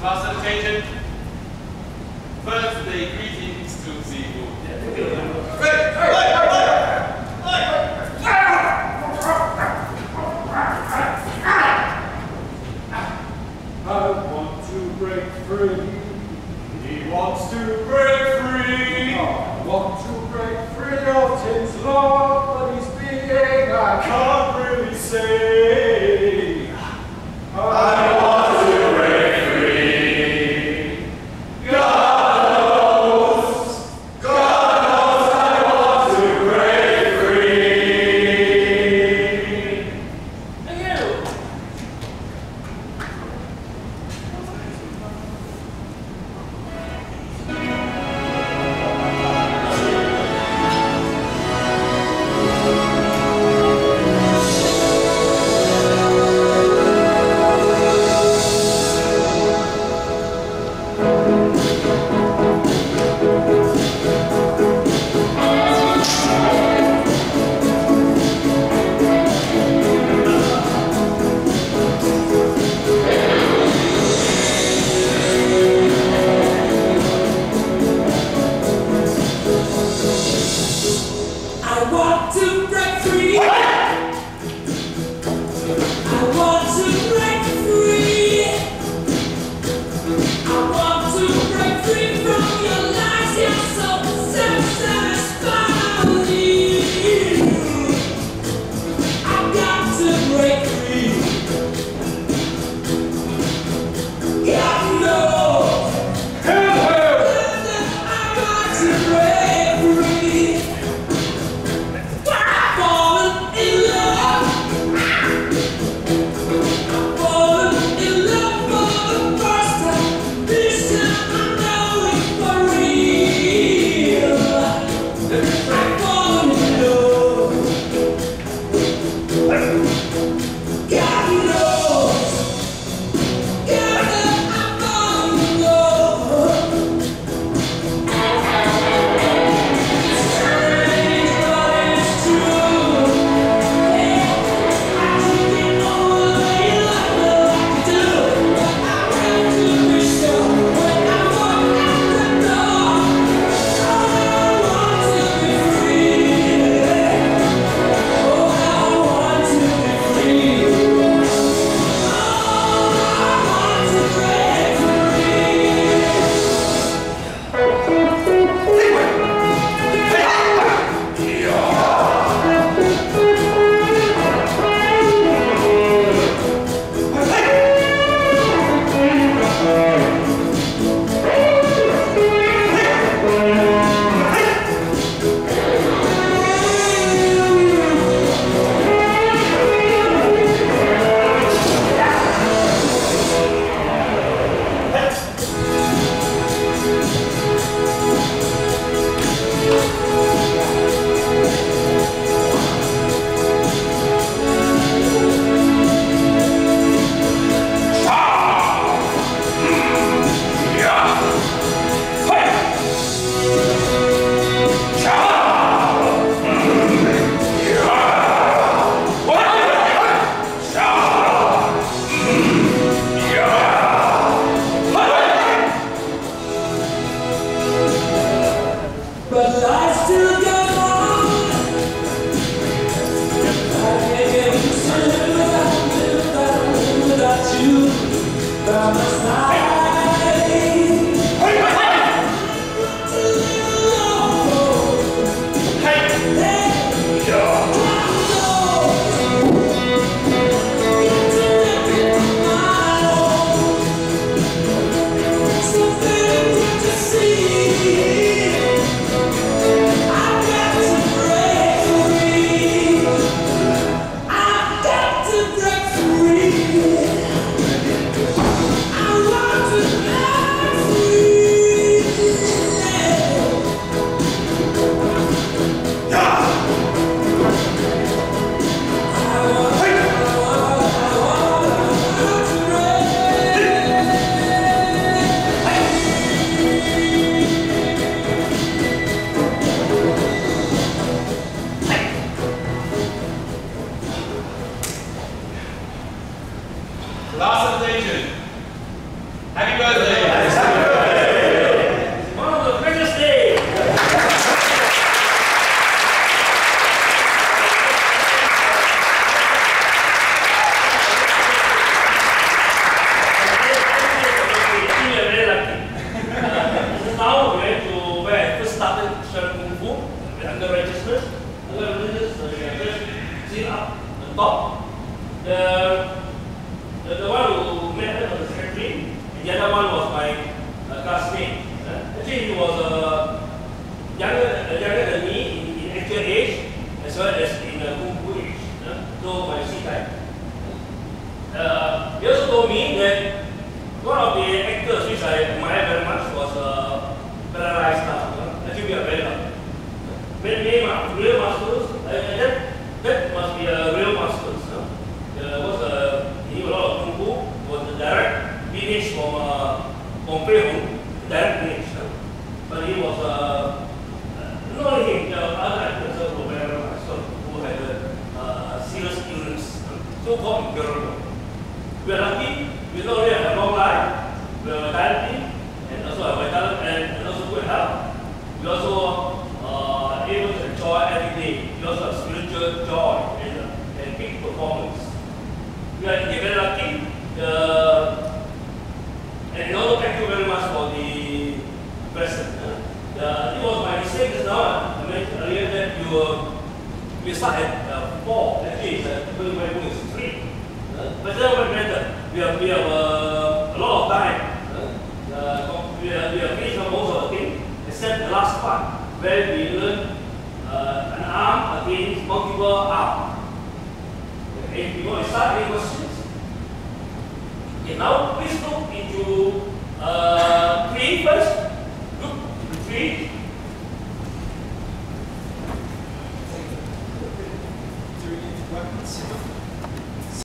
Attention. Birthday greetings to hey, I want to break free. He wants to break free. I want to break free of love, but he's being I can't really say. I Last sensation. Happy birthday. One of the greatest days. We are very lucky. Uh, now we went to where I first started Shaolin Kung Fu, under righteousness. Under righteousness, we are just sit up on top. The, the, the one who met her was the secretary, and the other one was my uh, classmate. Uh, actually, he was uh, younger, uh, younger than me in, in actual age, as well as in uh, Kung age. Uh, so my C type. Uh, he also told me that one of the actors which I admire very much was uh, paralyzed now. Uh, actually, we are very lucky. When they are real masters, uh, that, that must be a real masters. Uh. Uh, was a, he knew a lot of Kung Fu, was a direct lineage from, uh, from Fei Hong, direct lineage. Uh. But he was, uh, uh, not him, are other actors were who had a uh, serious illness, uh, so-called incurable are lucky, we not only have a long life, we have vitality, and also have vitality, and, and also good health. We also uh, able to enjoy every day. We also have spiritual joy and, uh, and peak performance. We are indeed very lucky. Uh, and also thank you very much for the present. Uh, uh, it was my mistake just now. I mentioned earlier that you were, we start at uh, 4. Actually, it's uh, when my book is 3. Uh, but then what matter? We have, we have uh, a lot of time. Uh, uh, we have, we have finished most of the thing, except the last part, where we learn uh, an arm against multiple arms. Okay, you want to start any questions? Okay, now please look into uh, three first.